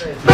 Great.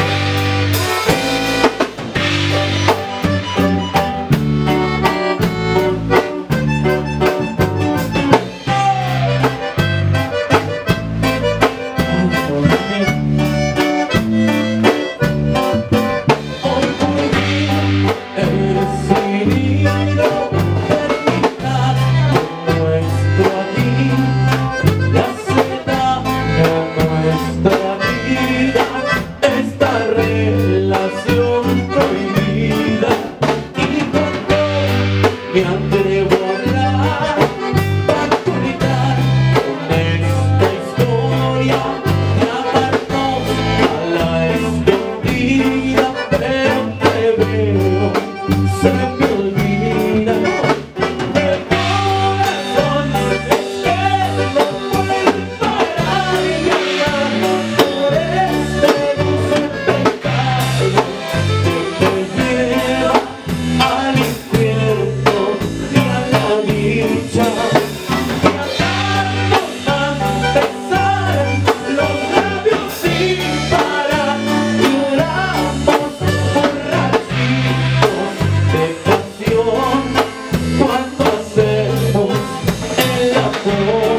Send up